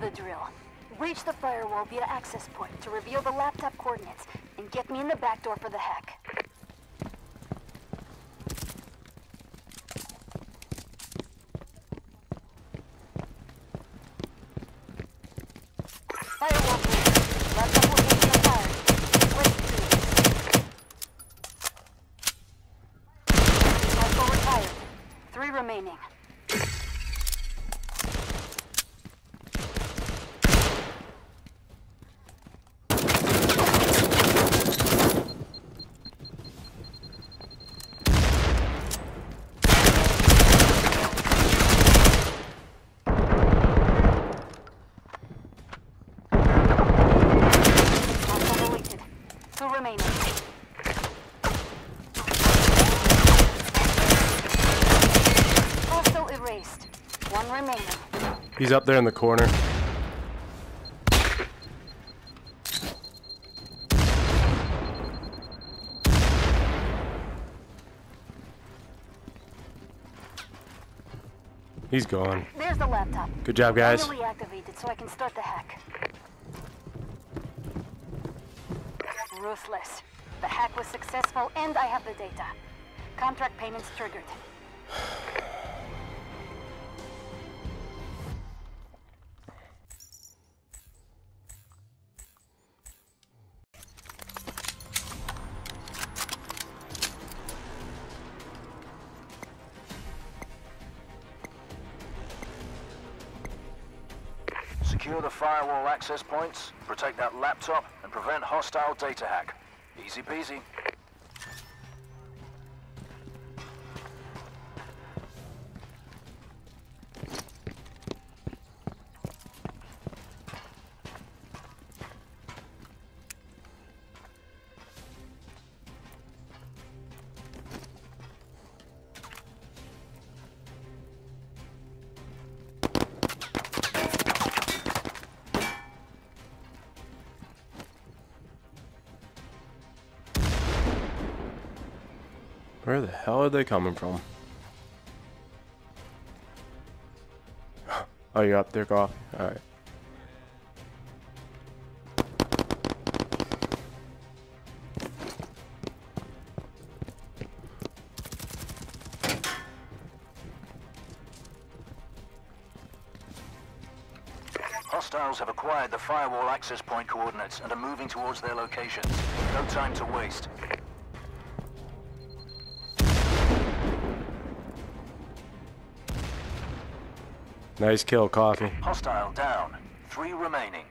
the drill. Breach the firewall via access point to reveal the laptop coordinates and get me in the back door for the hack. Firewall breach. Laptop location acquired. West please. Hostile retired. Three remaining. Hostile deleted. Two remaining. Hostile erased. One remaining. He's up there in the corner. He's gone. There's the laptop. Good job, guys. Activated so I can start the hack. Ruthless. The hack was successful and I have the data. Contract payments triggered. firewall access points, protect that laptop, and prevent hostile data hack. Easy peasy. Are they coming from? Oh, you're up there, Coffee? Alright. Hostiles have acquired the firewall access point coordinates and are moving towards their locations. No time to waste. Nice kill, Coffee. Hostile down. Three remaining.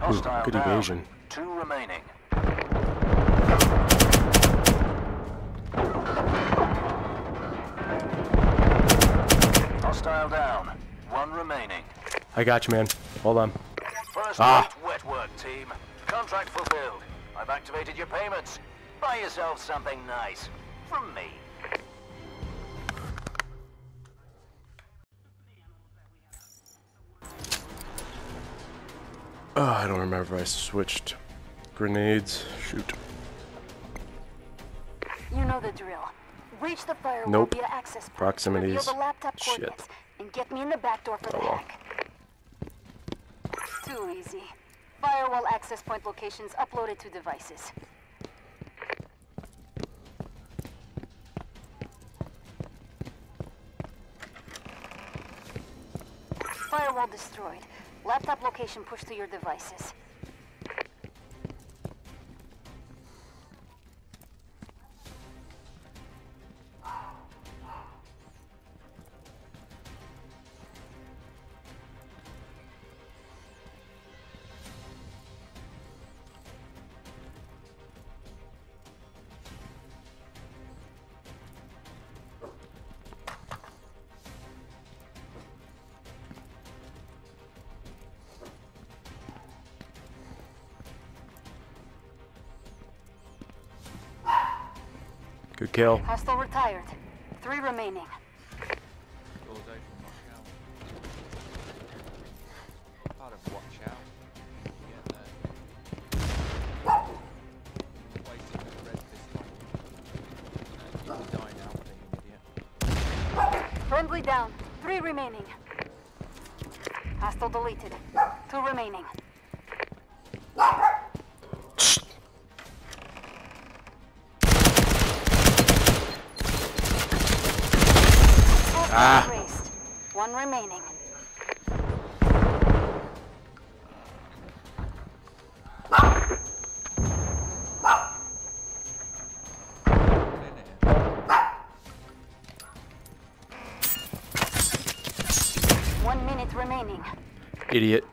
Hostile good down. evasion. Two remaining. Hostile down. One remaining. I got you, man. Hold on. First Ah. wet work, team. Contract fulfilled. I've activated your payments. Buy yourself something nice. From me. Oh, I don't remember I switched grenades. Shoot. You know the drill. Breach the firewall Nope. via access point. Proximities. The laptop Shit. and get me in the back door for the Oh, well. hack. Too easy. Firewall access point locations uploaded to devices. Destroyed. Laptop location pushed to your devices. Good kill. Hostile retired. Three remaining. Friendly down. Three remaining. Hostile deleted. Two remaining. Ah. Erased. One remaining. One minute remaining. Idiot.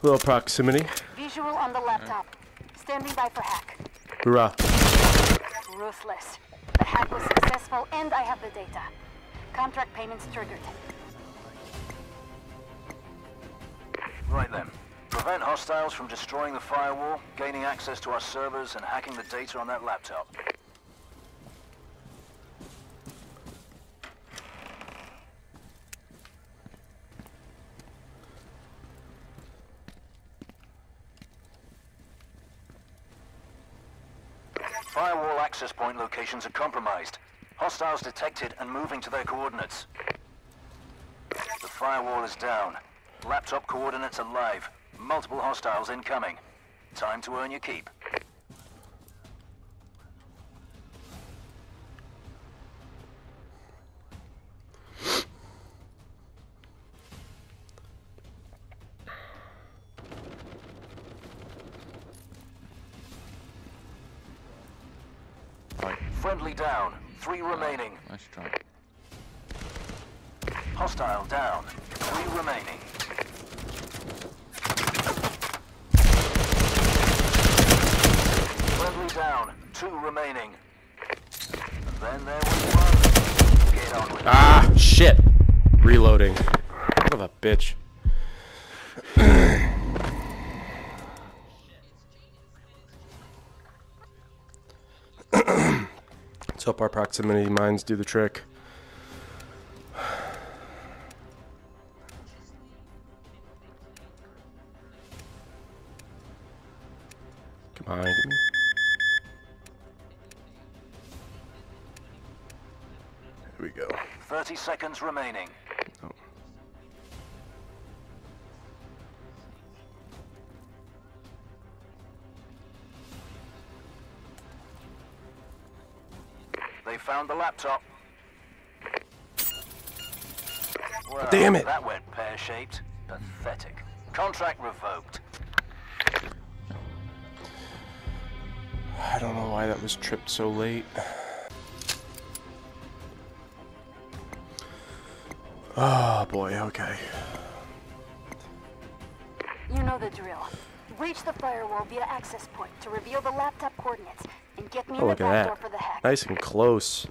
Little proximity. Visual on the laptop. Standing by for hack. Hoorah. Ruthless. Hack was successful and I have the data. Contract payments triggered. Right then. Prevent hostiles from destroying the firewall, gaining access to our servers, and hacking the data on that laptop. Firewall access point locations are compromised. Hostiles detected and moving to their coordinates. The firewall is down. Laptop coordinates are live. Multiple hostiles incoming. Time to earn your keep. Remaining. nice try. Hostile down. Three remaining. Friendly down. Two remaining. And then there was one. Get on with it. Ah, shit. Reloading. Son of a bitch. Hope our proximity mines do the trick. Come on. give me- 30 seconds remaining. They found the laptop. Well, Damn it. That went pear-shaped. Pathetic. Contract revoked. I don't know why that was tripped so late. Oh boy, okay. You know the drill. Reach the firewall via access point to reveal the laptop coordinates and get me Oh, look at back door that. for the hack. Nice and close.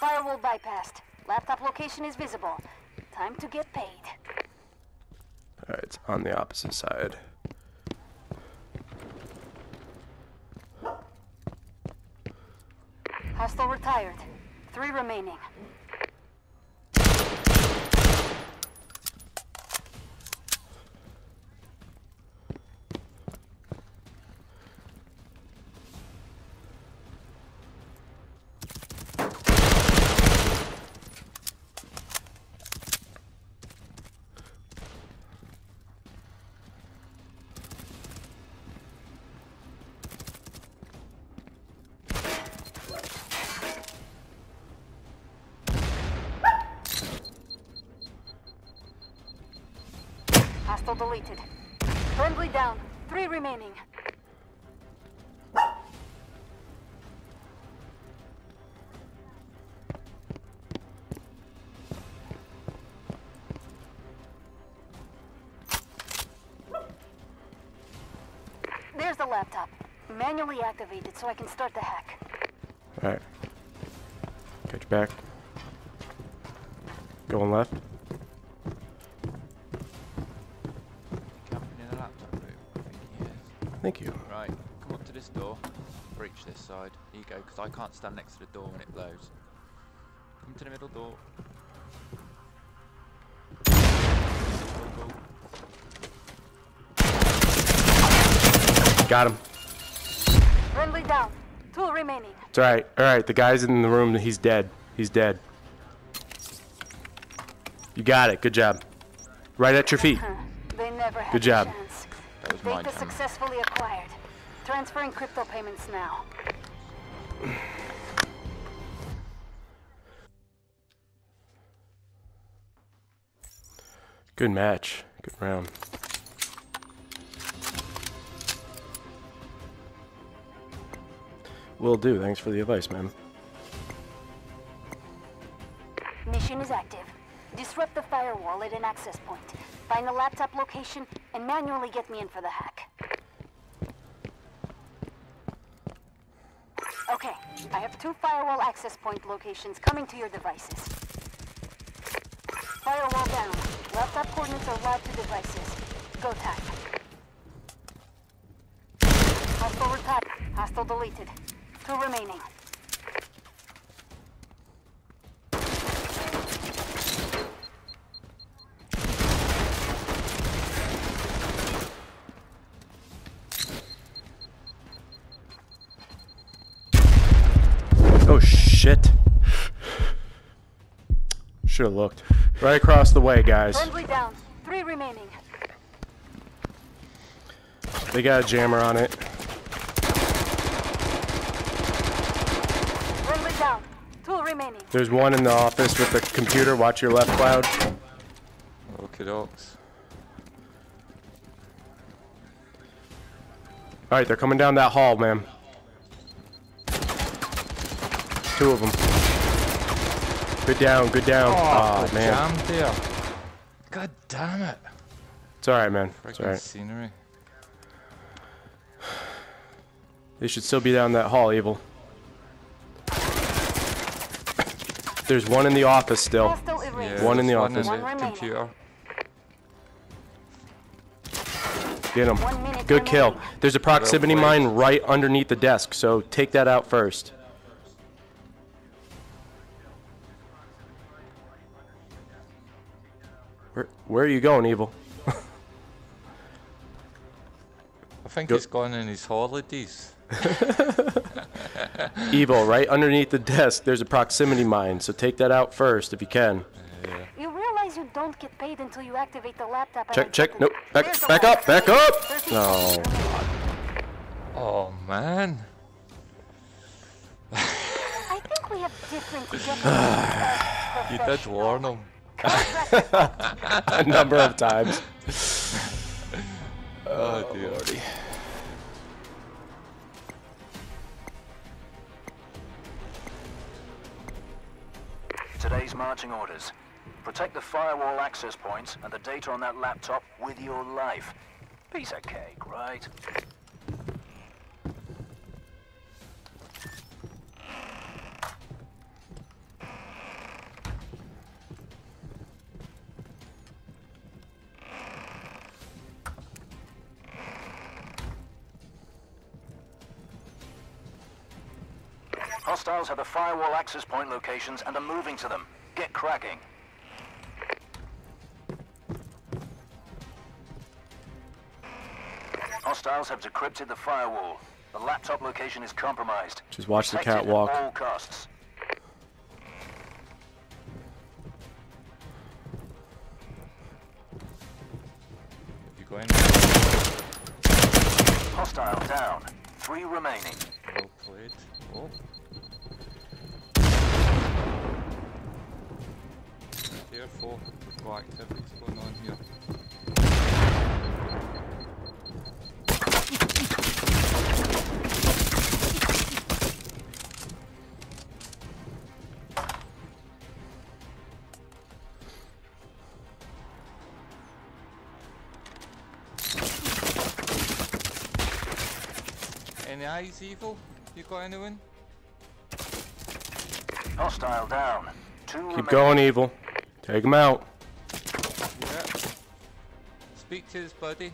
Firewall bypassed. Laptop location is visible. Time to get paid. Alright, it's on the opposite side. Hostile retired. Three remaining. Hostile deleted. Friendly down. Three remaining. There's the laptop. Manually activated so I can start the hack. Alright. Catch back. Going left. Thank you. Right, come up to this door. Breach this side. Here you go, because I can't stand next to the door when it blows. Come to the middle door. Go, go. Got him. Friendly down. Two remaining. It's alright. Alright, the guy's in the room. He's dead. He's dead. You got it. Good job. Right at your feet. Huh. They never Good a job. Data camera. successfully acquired. Transferring crypto payments now. Good match. Good round. Will do. Thanks for the advice, man. Mission is active. Disrupt the firewall at an access point. Find the laptop location and manually get me in for the hack. Okay, I have two firewall access point locations coming to your devices. Firewall down. Laptop coordinates are live to devices. Go time. Hostile retired. Hostile deleted. Two remaining. Oh shit. Should have looked. Right across the way, guys. Friendly down. Three remaining. They got a jammer on it. Friendly down. Two remaining. There's one in the office with the computer. Watch your left cloud. Okay, dogs. Alright, they're coming down that hall, man. Two of them. Good down, good down. Oh, Oh, man. jammed there. God damn it. It's alright, man. It's Freaking alright. scenery. They should still be down that hall, Evil. There's one in the office still. Yeah, One in the there's office. One the computer. Get him. Good kill. There's a proximity mine right underneath the desk, so take that out first. Where, where are you going, Evil? I think Go- he's gone in his holidays. Evil, right underneath the desk, there's a proximity mine, so take that out first if you can. You realize you don't get paid until you activate the laptop. Check, check, get nope, back, There's back up, back up! No. seconds. Oh man. I think we have different You did warn him. A number of times. Oh, oh, dear. Today's marching orders. Protect the firewall access points and the data on that laptop with your life. Piece of cake, right? Firewall access point locations and are moving to them. Get cracking. Hostiles have decrypted the firewall. The laptop location is compromised. Just watch the Protect it catwalk. At all costs. You going? Hostile down. Three remaining. Well played. Oh. Careful. We've got activities going on here. Any eyes evil? You got anyone? Hostile down. Two remaining. Keep going, Evil. Take him out. Speak to his buddy.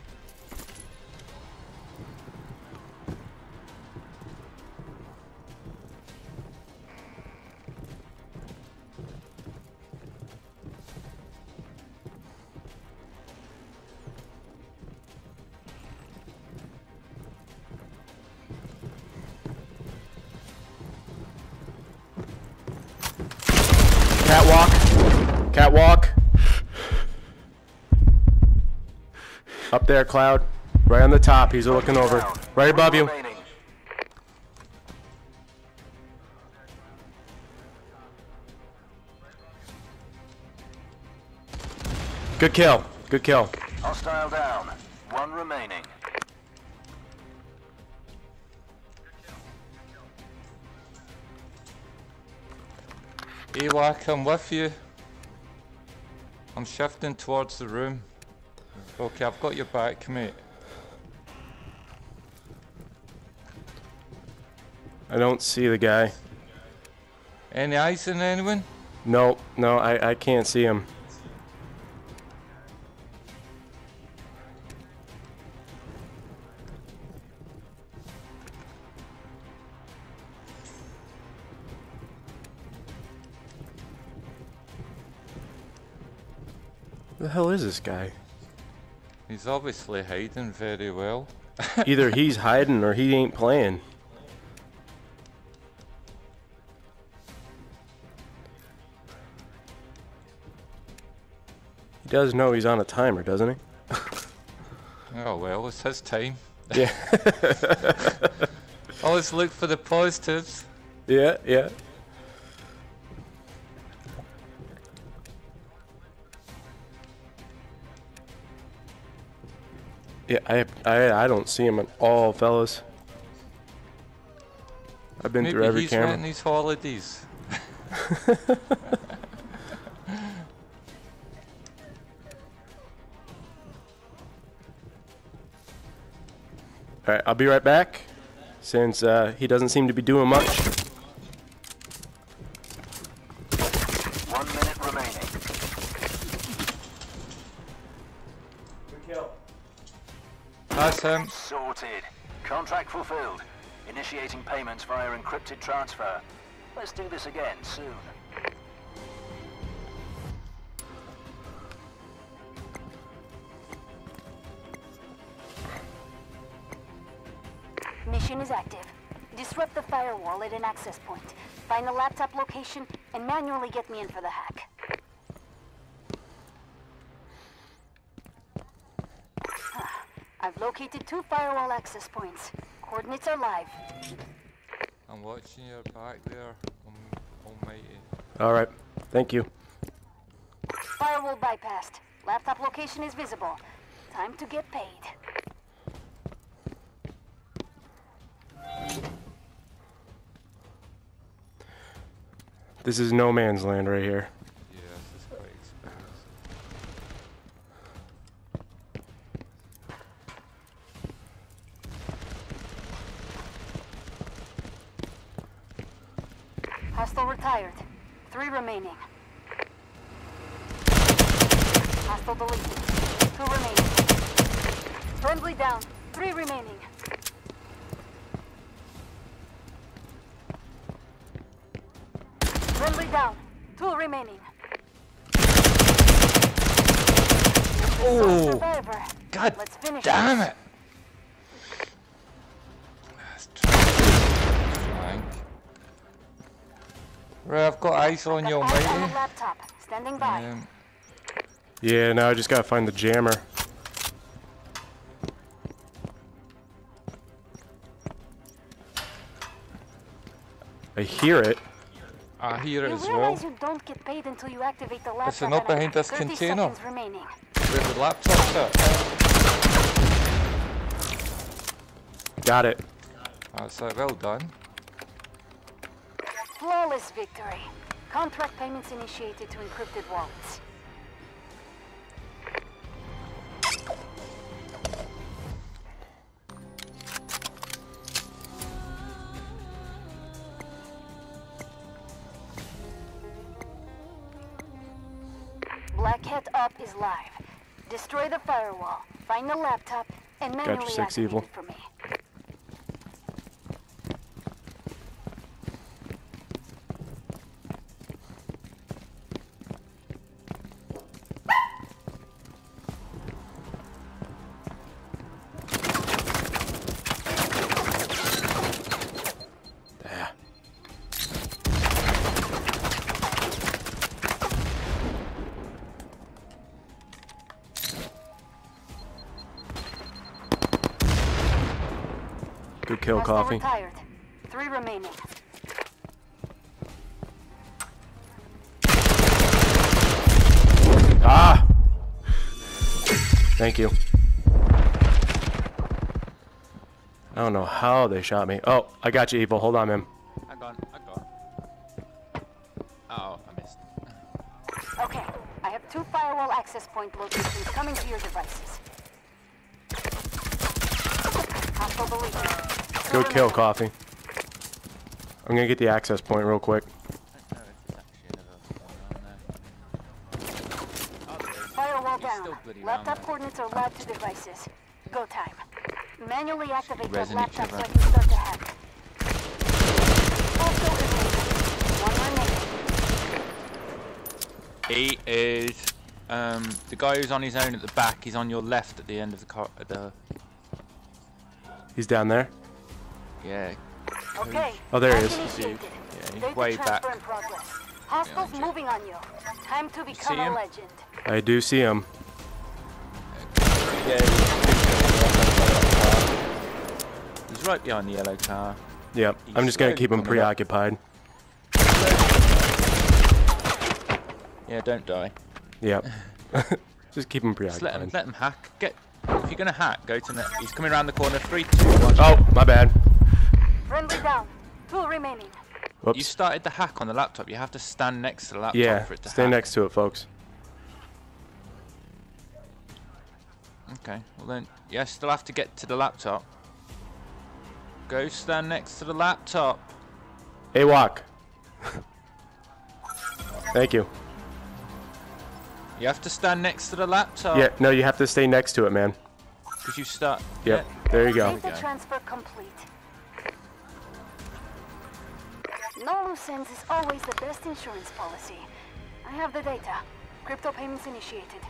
Catwalk. Up there, Cloud. Right on the top. He's looking over. Right above you. Good kill. Good kill. Hostile down. One remaining. Ewak, I'm with you. I'm shifting towards the room. Okay, I've got your back, mate. I don't see the guy. Any eyes on anyone? No, no, I, I can't see him. Hell is this guy? He's obviously hiding very well. Either he's hiding or he ain't playing. He does know he's on a timer, doesn't he? Oh well, it's his time. Yeah. Always look for the positives. yeah, yeah. Yeah, I, I I don't see him at all, fellas. I've been Maybe through every he's camera. getting his holidays. All right, I'll be right back. Since uh, he doesn't seem to be doing much. Fulfilled. Initiating payments via encrypted transfer. Let's do this again soon. Mission is active. Disrupt the firewall at an access point. Find the laptop location and manually get me in for the hack. Ah, I've located two firewall access points. Coordinates are live. I'm watching your back there. Um, almighty. All right, thank you. Firewall bypassed. Laptop location is visible. Time to get paid. This is no man's land right here. Yeah, this is quite exposed. Hostile retired. Three remaining. Hostile deleted. Two remaining. Friendly down. Three remaining. Friendly down. Two remaining. Oh, Survivor. God Let's finish damn it! I've got eyes on you, eyes on the almighty. laptop. Standing by. Um, Yeah, now I just gotta find the jammer. I hear it. I hear it You as well. realize you don't get paid until you activate the laptop. Listen, not behind this container. seconds remaining. Where the laptop's at. Got it. That's it, well done. Flawless victory. Contract payments initiated to encrypted wallets. Black Hat Up is live. Destroy the firewall, find the laptop, and manually Evil. it for me. Kill, Hostile Coffee. retired. Three remaining. Ah! Thank you. I don't know how they shot me. Oh, I got you, Evil. Hold on, man. Deleted. Two Good kill. Coffee. I'm gonna get the access point real quick. I don't know if there's actually another one on there. There is. Firewall down. Laptop coordinates are loud to devices. Go time. Manually activate that resin laptop so other. I can start to hack. Also remaining. One remaining. He is um, the guy who's on his own at the back. He's on your left at the end of the car. The He's down there. Yeah. Okay. Oh, there he is. initiated. Yeah, he's way back. in. Hostiles Yeah, moving on you. Time to become see a him? legend. I do see him. He's right behind the yellow car. Yep. He's I'm just gonna keep him preoccupied. Yeah, don't die. Yep. just keep him Just let him, let him hack. Get if you're gonna hack, go to the. He's coming around the corner. Three, two, one. Oh, my bad. Friendly down. Two remaining. You started the hack on the laptop. You have to stand next to the laptop Yeah. for it to Stay hack. next to it, folks. Okay. Well then, you still have to get to the laptop. Go stand next to the laptop. Hey, walk. Thank you. You have to stand next to the laptop. Yeah. No, you have to stay next to it, man. Because you start. Yep. There you go. Data go. transfer complete. No loose ends is always the best insurance policy. I have the data. Crypto payments initiated.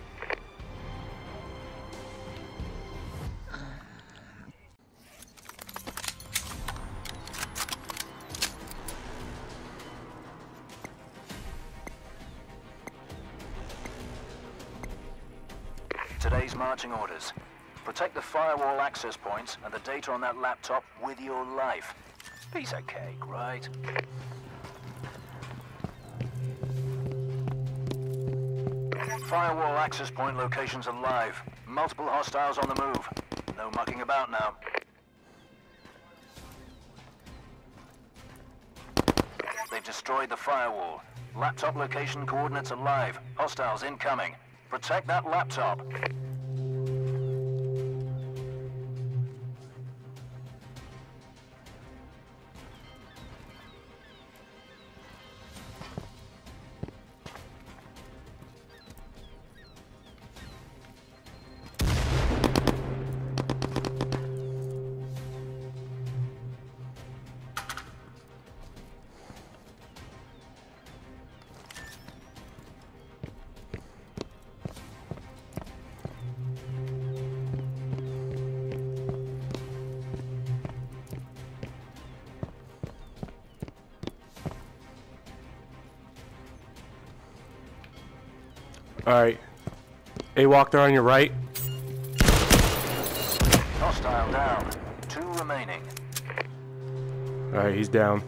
Today's marching orders. Protect the firewall access points and the data on that laptop with your life. Piece of cake, right? Firewall access point locations are live. Multiple hostiles on the move. No mucking about now. They've destroyed the firewall. Laptop location coordinates are live. Hostiles incoming. Protect that laptop. All right. Hey, walk there on your right. Hostile down. Two remaining. All right, he's down.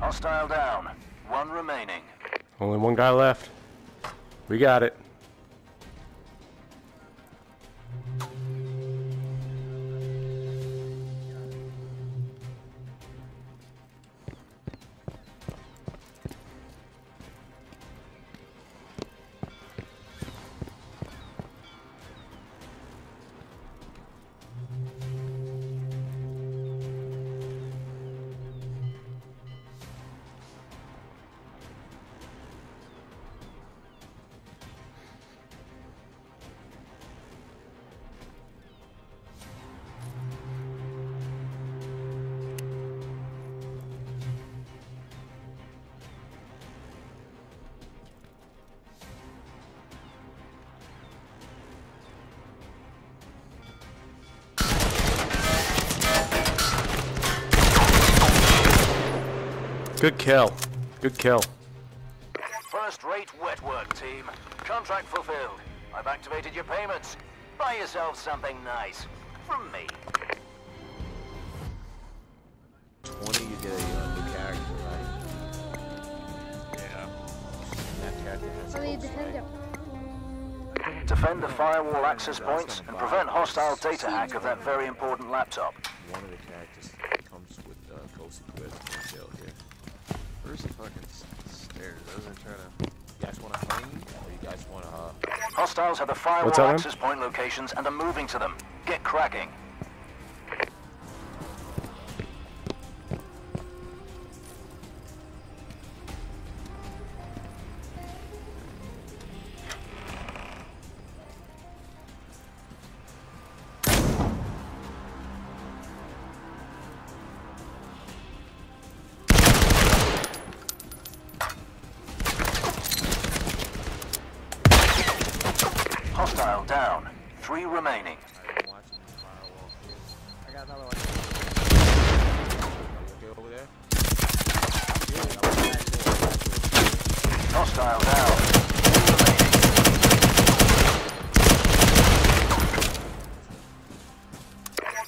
Hostile down. One remaining. Only one guy left. We got it. Good kill. Good kill. First rate wet work, team. Contract fulfilled. I've activated your payments. Buy yourself something nice. From me. 20, you get a uh, new character, right? Yeah. That character has How you defend right? Defend the firewall access points and prevent hostile data hack of that very important laptop. One of the characters stairs? I wasn't trying to. You guys want to clean, or you guys want to? Uh, Hostiles have the firewall What's that, man? access point locations and are moving to them. Get cracking. Hostile down. Three remaining. I'm watching the firewall here. I got another one. Are you okay over there? I'm good. I'm back there. Hostile down.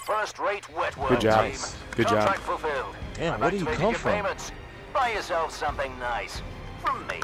First rate wet work Good job. team. Good job. Contract fulfilled. Damn, I'm where do you come from? Payments. Buy yourself something nice. From me.